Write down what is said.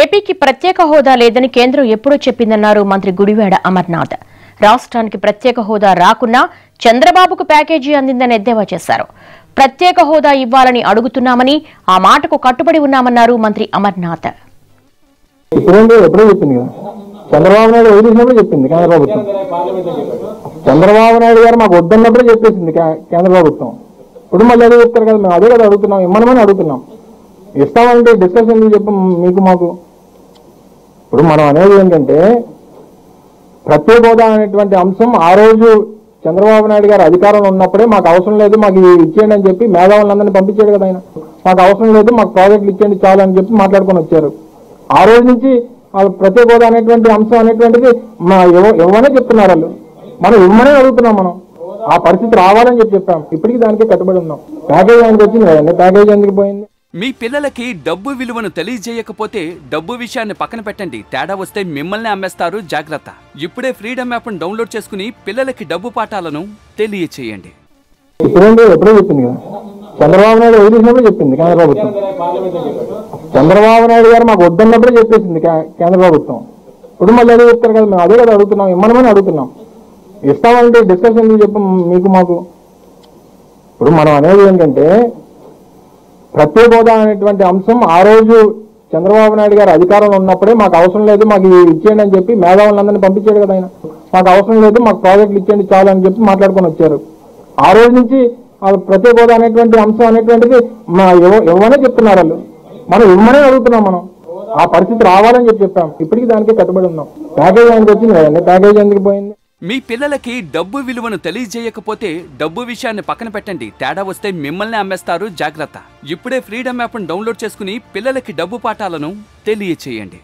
ఏపీకి ప్రత్యేక హోదా లేదని కేంద్రం ఎప్పుడూ చెప్పిందన్నారు మంత్రి గుడివాడ అమర్నాథ్. రాష్ట్రానికి ప్రత్యేక హోదా రాకున్నా చంద్రబాబుకు ప్యాకేజీ అందిందని ఎద్దేవా చేశారు. ప్రత్యేక హోదా ఇవ్వాలని అడుగుతున్నామని ఆ మాటకు కట్టుబడి ఉన్నామన్నారు మంత్రి అమర్నాథ్. చంద్రబాబు నాయుడు వదిలేసినప్పుడు చెప్పింది కేంద్ర ప్రభుత్వం. చంద్రబాబు నాయుడు గారు మాకు వద్దన్నప్పుడే చెప్పేసింది కేంద్ర ప్రభుత్వం. ఇప్పుడు మళ్ళీ అదే చెప్తారు కదా మేము అదే కదా అడుగుతున్నాం ఇమ్మనమని అడుగుతున్నాం. ఇస్తామంటే డిస్కషన్ చెప్పు మీకు మాకు? ఇప్పుడు మనం అనేది ఏంటంటే ప్రత్యేక హోదా అనేటువంటి అంశం ఆ రోజు చంద్రబాబు నాయుడు గారు అధికారంలో ఉన్నప్పుడే మాకు అవసరం లేదు మాకు ఇచ్చేయండి అని చెప్పి మేధావులందరినీ పంపించాడు కదా ఆయన. మాకు అవసరం లేదు మాకు ప్రాజెక్టులు ఇచ్చేయండి చాలు అని చెప్పి మాట్లాడుకొని వచ్చారు. ఆ రోజు నుంచి వాళ్ళు ప్రత్యేక హోదా అనేటువంటి అంశం అనేటువంటిది మా ఇవ్వనే ఇవ్వమనే చెప్తున్నారు వాళ్ళు. మనం ఇవ్వమనే అడుగుతున్నాం మనం. ఆ పరిస్థితి రావాలని చెప్పి చెప్పాం. ఇప్పటికీ దానికి కట్టుబడి ఉన్నాం. ప్యాకేజ్ ఆయనకి వచ్చింది కదండి. ప్యాకేజ్ ఎందుకు పోయింది. మీ పిల్లలకి డబ్బు విలువను తెలియజేయకపోతే డబ్బు విషయాన్ని పక్కన పెట్టండి. తేడా వస్తే మిమ్మల్ని అమ్మేస్తారు. జాగ్రత్త. ఇప్పుడే ఫ్రీడమ్ యాప్ను డౌన్లోడ్ చేసుకుని పిల్లలకి డబ్బు పాఠాలను తెలియచేయండి. ఎప్పుడో చంద్రబాబు నాయుడు వదిలేసినప్పుడు చెప్పింది కేంద్ర ప్రభుత్వం. చంద్రబాబు నాయుడు గారు మాకు వద్దన్నప్పుడే చెప్పేసింది కేంద్ర ప్రభుత్వం. ఇప్పుడు మళ్ళీ అదే చెప్తారు కదా మేము అదే కదా అడుగుతున్నాం ఇమ్మనమని అడుగుతున్నాం. ఇస్తామంటే డిస్కషన్ చెప్పు మీకు మాకు? ఇప్పుడు మనం అనేది ఏంటంటే ప్రత్యేక హోదా అనేటువంటి అంశం ఆ రోజు చంద్రబాబు నాయుడు గారు అధికారంలో ఉన్నప్పుడే మాకు అవసరం లేదు మాకు ఇచ్చేయండి అని చెప్పి మేధావులందరినీ పంపించాడు కదా ఆయన. మాకు అవసరం లేదు మాకు ప్రాజెక్టులు ఇచ్చేయండి చాలు అని చెప్పి మాట్లాడుకొని వచ్చారు. ఆ రోజు నుంచి ఆ ప్రత్యేక హోదా అనేటువంటి అంశం అనేటువంటిది మా ఇవ్వమనే చెప్తున్నారు వాళ్ళు. మనం ఇవ్వమనే అడుగుతున్నాం మనం. ఆ పరిస్థితి రావాలని చెప్పి చెప్పాం. ఇప్పటికీ దానికే కట్టుబడి ఉన్నాం. ప్యాకేజ్ ఆయనకి వచ్చింది కదండి. ప్యాకేజ్ ఎందుకు పోయింది? మీ పిల్లలకి డబ్బు విలువను తెలియజేయకపోతే డబ్బు విషయాన్ని పక్కన పెట్టండి. తేడా వస్తే మిమ్మల్ని అమ్మేస్తారు. జాగ్రత్త. ఇప్పుడే ఫ్రీడమ్ యాప్ను డౌన్లోడ్ చేసుకుని పిల్లలకి డబ్బు పాఠాలను తెలియచేయండి.